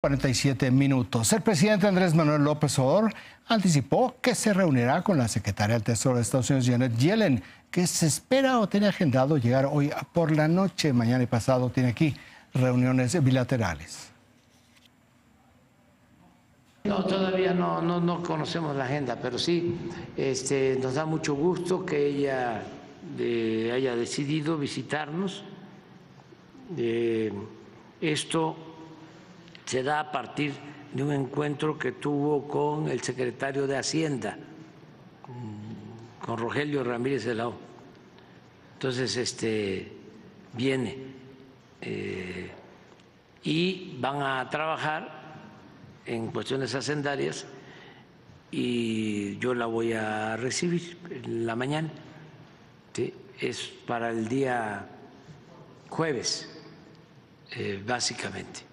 47 minutos. El presidente Andrés Manuel López Obrador anticipó que se reunirá con la secretaria del Tesoro de Estados Unidos, Janet Yellen, que se espera o tiene agendado llegar hoy por la noche. Mañana y pasado tiene aquí reuniones bilaterales. No, todavía no, no, conocemos la agenda, pero sí este, nos da mucho gusto que ella haya decidido visitarnos. Eh, esto se da a partir de un encuentro que tuvo con el secretario de Hacienda, con Rogelio Ramírez de la O. Entonces, este viene eh, y van a trabajar en cuestiones hacendarias y yo la voy a recibir en la mañana. Es para el día jueves, eh, básicamente.